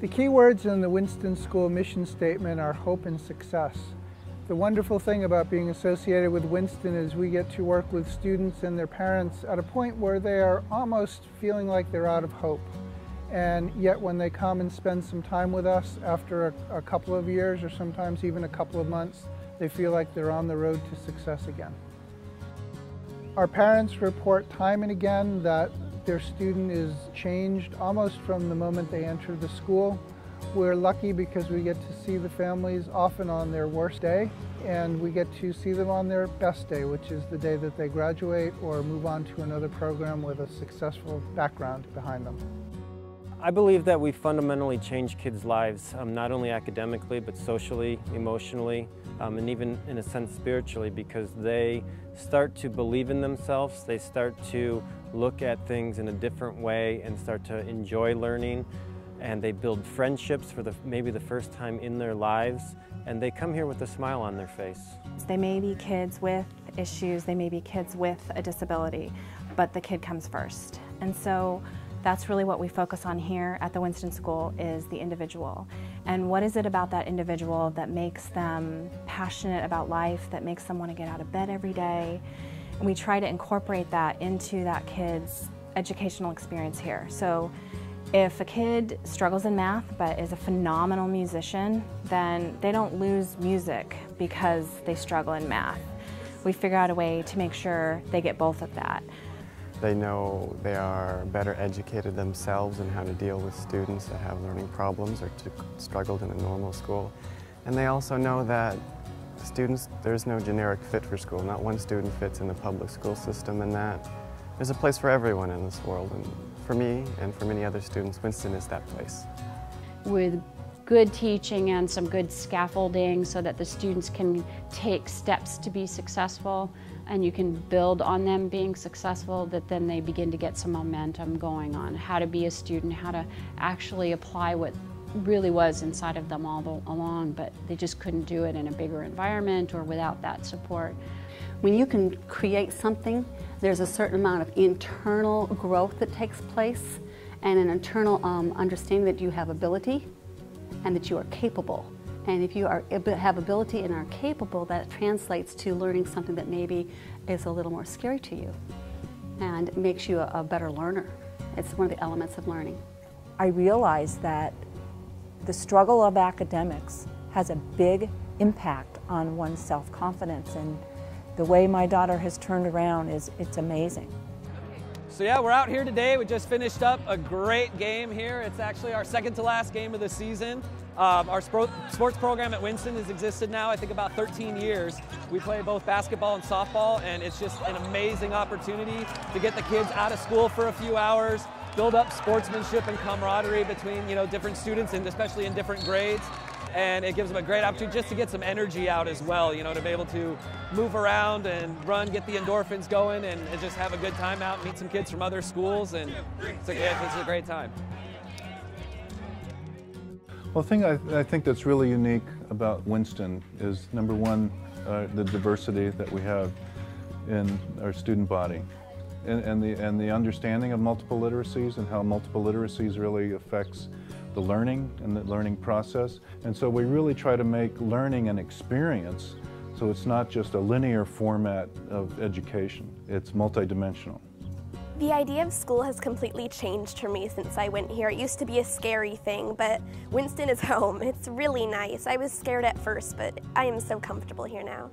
The key words in the Winston School mission statement are hope and success. The wonderful thing about being associated with Winston is we get to work with students and their parents at a point where they are almost feeling like they're out of hope. And yet when they come and spend some time with us after a, a couple of years or sometimes even a couple of months, they feel like they're on the road to success again. Our parents report time and again that their student is changed almost from the moment they enter the school. We're lucky because we get to see the families often on their worst day and we get to see them on their best day, which is the day that they graduate or move on to another program with a successful background behind them. I believe that we fundamentally change kids' lives, um, not only academically, but socially, emotionally, um, and even in a sense spiritually, because they start to believe in themselves, they start to look at things in a different way and start to enjoy learning, and they build friendships for the, maybe the first time in their lives, and they come here with a smile on their face. They may be kids with issues, they may be kids with a disability, but the kid comes first. And so that's really what we focus on here at the Winston School is the individual. And what is it about that individual that makes them passionate about life, that makes them want to get out of bed every day? And we try to incorporate that into that kid's educational experience here. So if a kid struggles in math but is a phenomenal musician, then they don't lose music because they struggle in math. We figure out a way to make sure they get both of that. They know they are better educated themselves in how to deal with students that have learning problems or struggled in a normal school. And they also know that students, there's no generic fit for school. Not one student fits in the public school system and that there's a place for everyone in this world. And for me and for many other students, Winston is that place. With good teaching and some good scaffolding so that the students can take steps to be successful and you can build on them being successful that then they begin to get some momentum going on how to be a student, how to actually apply what really was inside of them all along, but they just couldn't do it in a bigger environment or without that support. When you can create something, there's a certain amount of internal growth that takes place and an internal um, understanding that you have ability and that you are capable. And if you are, have ability and are capable, that translates to learning something that maybe is a little more scary to you and makes you a, a better learner. It's one of the elements of learning. I realized that the struggle of academics has a big impact on one's self-confidence and the way my daughter has turned around is it's amazing. So yeah, we're out here today. We just finished up a great game here. It's actually our second to last game of the season. Um, our sports program at Winston has existed now, I think, about 13 years. We play both basketball and softball, and it's just an amazing opportunity to get the kids out of school for a few hours, build up sportsmanship and camaraderie between you know different students, and especially in different grades and it gives them a great opportunity just to get some energy out as well, you know, to be able to move around and run, get the endorphins going, and, and just have a good time out, meet some kids from other schools, and it's a, it's a great time. Well, the thing I, I, think that's really unique about Winston is number one, uh, the diversity that we have in our student body. And, and, the, and the understanding of multiple literacies and how multiple literacies really affects the learning and the learning process. And so we really try to make learning an experience so it's not just a linear format of education, it's multidimensional. The idea of school has completely changed for me since I went here. It used to be a scary thing, but Winston is home. It's really nice. I was scared at first, but I am so comfortable here now.